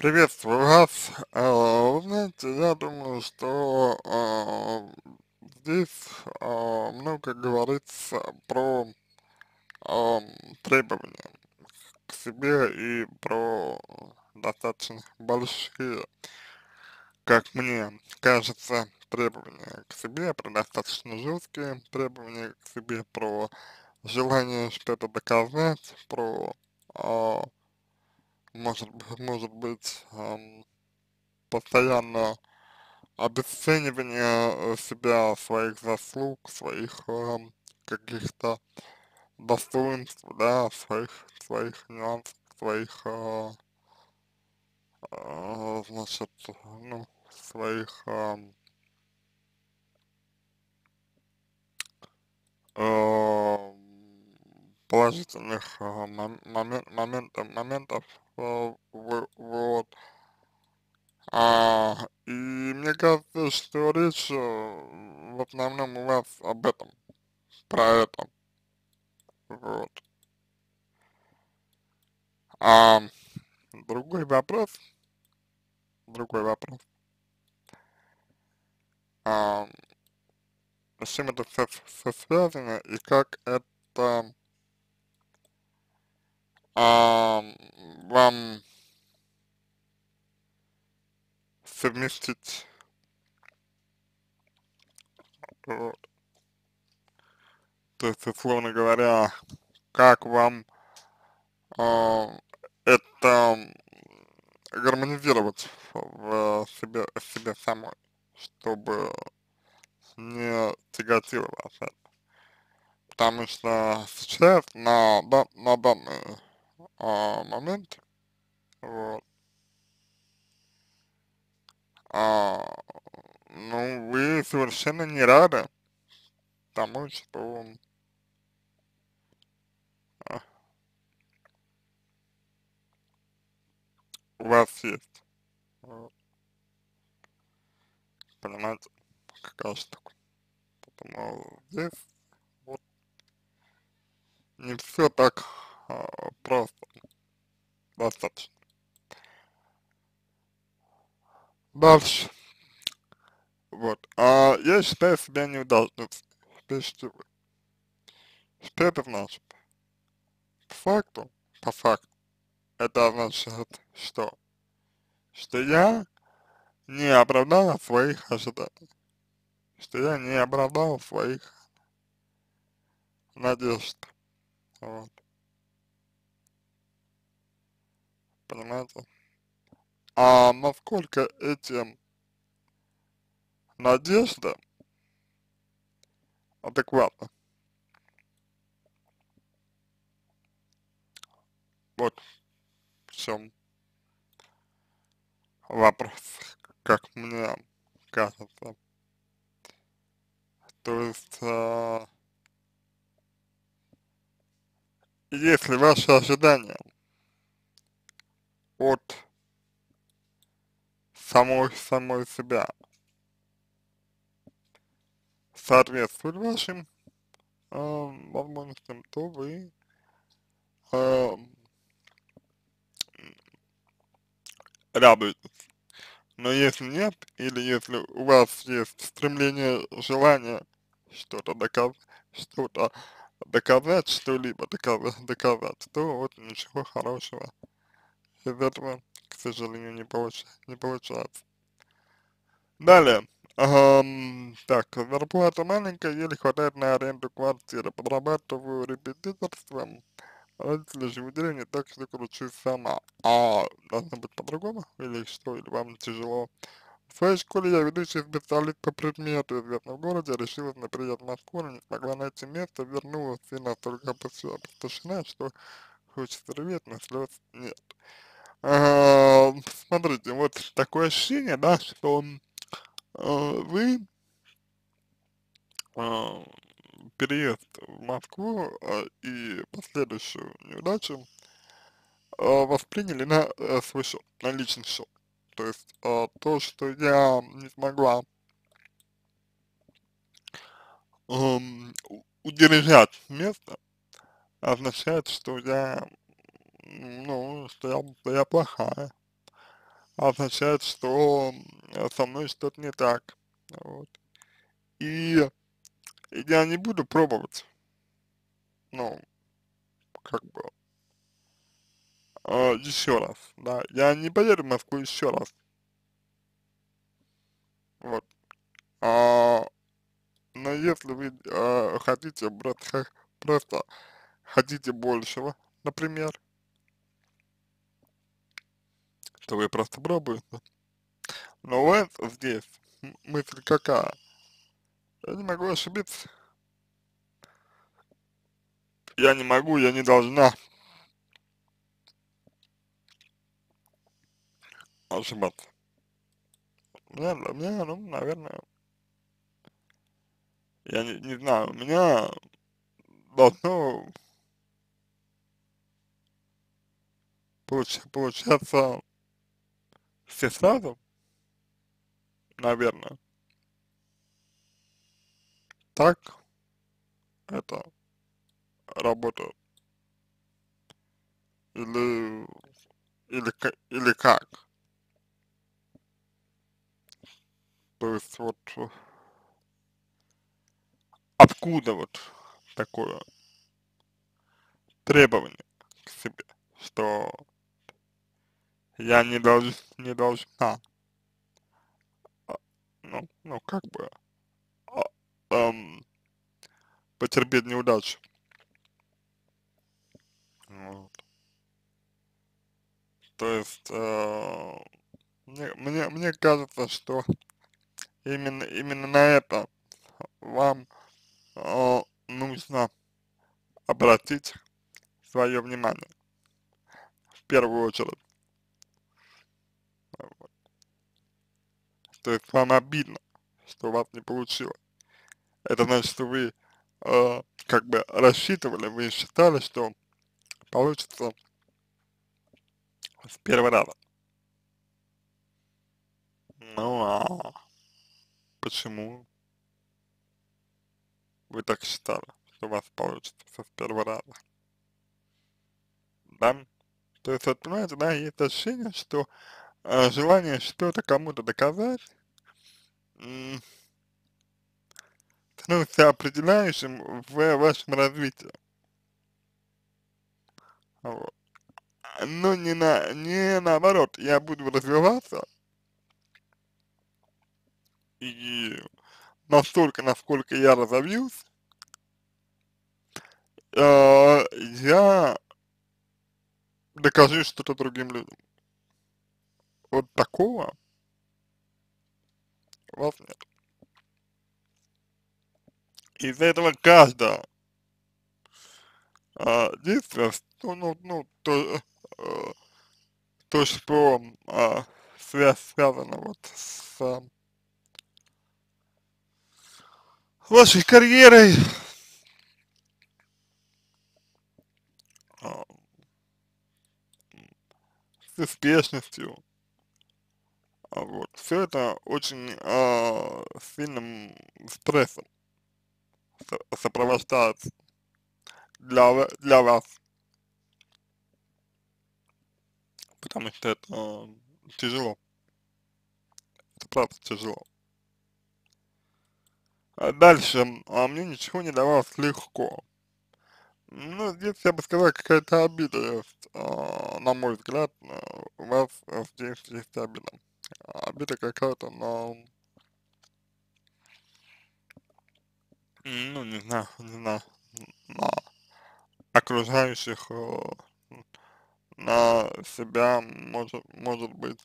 Приветствую вас. А, Вы знаете, я думаю, что а, здесь а, много говорится про требования к себе и про достаточно большие, как мне кажется, требования к себе, про достаточно жесткие требования к себе, про желание что-то доказать, про может, может быть, ам, постоянно обесценивание э, себя, своих заслуг, своих ам, каких-то достоинств, да, своих, своих нюансов, своих, а, а, значит, ну, своих ам, ам, положительных а, мом- момен- моментов, моментов, вот, А, и мне кажется, что речь э, в основном у вас об этом, про это, вот. А другой вопрос, другой вопрос, а, с чем это все, связано и как это а, вам совместить. То есть, условно говоря, как вам а, это гармонизировать в себе, в себе самой, чтобы не тяготило вас это. Потому что сейчас, на, на данный а, момент, вот, а, ну, вы совершенно не рады тому, что а, у вас есть. Вот, понимаете, какая штука. Поэтому здесь вот не все так просто, достаточно. Дальше. Вот. А я считаю себя неудачницей. Пишите вы. Что это значит? По факту, по факту, это означает что? Что я не оправдала своих ожиданий. Что я не оправдал своих надежд. Вот. Понимаете? А насколько эти надежды адекватны? Вот в чем вопрос, как мне кажется. То есть, а, если ваши ожидания от самой, самой себя соответствуют вашим а, возможностям, то вы а, радуетесь. Но если нет, или если у вас есть стремление, желание что-то доказать, что-то доказать, что-либо доказать, доказать, то вот ничего хорошего из этого, к сожалению, не, получ, не получается. Далее. Ам, так, зарплата маленькая, еле хватает на аренду квартиры. Подрабатываю репетиторством. Родители живут в деревне, так что кручусь сама. А должно быть по-другому? Или что? Или вам тяжело? В своей школе я ведущий специалист по предмету известно в городе, решилась на приезд в Москву, не смогла найти место, вернулась и настолько опустошена, что хочется реветь, но слез нет. Смотрите, вот такое ощущение, да, что а, вы а, переезд в Москву а, и последующую неудачу а, восприняли на э, свой счет, на личный счет. То есть а, то, что я не смогла у- удержать место, означает, что я, ну, что я, что я плохая. Означает, что со мной что-то не так, вот. И я не буду пробовать, ну, как бы, э, еще раз, да, я не поеду в Москву еще раз, вот, а, но если вы э, хотите просто, просто хотите большего, например, то вы просто пробуете. Но у вас здесь мысль какая? Я не могу ошибиться. Я не могу, я не должна ошибаться. Меня, для меня, ну, наверное, я не, не знаю, у меня должно получ, получаться все сразу, наверное. Так это работает. Или, или, или как? То есть вот откуда вот такое требование к себе, что я не долж, не должна, а, ну, ну, как бы, а, эм, потерпеть неудачу. Вот. То есть, э, мне, мне, мне кажется, что именно, именно на это вам э, нужно обратить свое внимание в первую очередь. То есть вам обидно, что у вас не получилось. Это значит, что вы э, как бы рассчитывали, вы считали, что получится с первого раза. Ну а почему вы так считали, что у вас получится с первого раза? Да? То есть, вот, понимаете, да, есть ощущение, что э, желание что-то кому-то доказать становится определяющим в вашем развитии. Вот. Но не, на, не наоборот, я буду развиваться, и настолько, насколько я разовьюсь, э, я докажи что-то другим людям. Вот такого у вас нет. Из-за этого каждое а, действие, ну, ну, ну то, а, то, что а, связь связано вот с а, вашей карьерой, а, с успешностью, вот, все это очень а, сильным стрессом сопровождается для, для вас. Потому что это тяжело. Это правда тяжело. А дальше, а мне ничего не давалось легко. Ну, здесь я бы сказал, какая-то обида есть, а, на мой взгляд, у вас здесь есть обида. Обида какая-то на ну, не знаю, не знаю, на окружающих, э, на себя, может, может быть,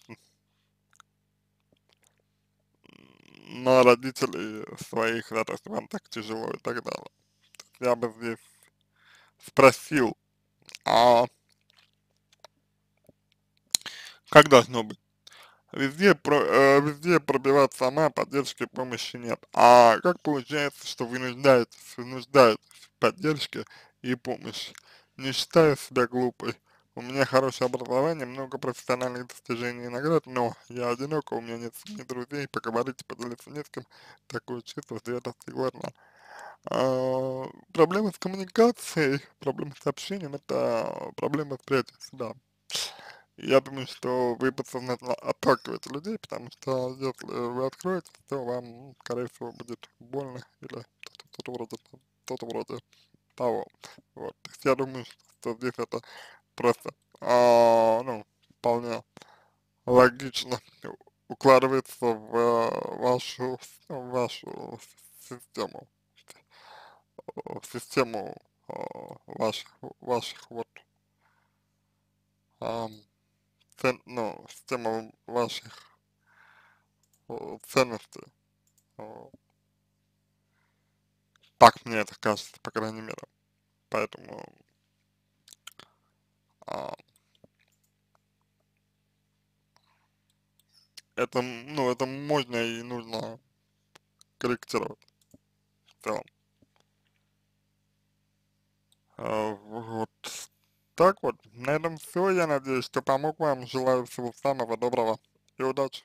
на родителей своих, да, то есть вам так тяжело и так далее. Я бы здесь спросил, а как должно быть? Везде, про, э, везде пробивать сама, поддержки помощи нет. А как получается, что вы нуждаетесь, нуждаетесь в поддержке и помощи? Не считаю себя глупой. У меня хорошее образование, много профессиональных достижений и наград, но я одинок, у меня нет ни друзей, поговорить, поделиться не с кем. Такое чувство, что я достигла. А, проблемы с коммуникацией, проблемы с общением, это проблемы восприятия себя. Я думаю, что вы подсознательно отталкиваете людей, потому что если вы откроете, то вам, скорее всего, будет больно или что-то вроде, что-то вроде того. Вот. То есть я думаю, что здесь это просто, а, ну, вполне логично укладывается в э, вашу, в вашу систему, в систему э, ваших, ваших вот, ам, цен, ну, система ваших ценностей. Так мне это кажется, по крайней мере. Поэтому а, это, ну, это можно и нужно корректировать в целом. А, вот так вот. На этом все. Я надеюсь, что помог вам. Желаю всего самого доброго и удачи.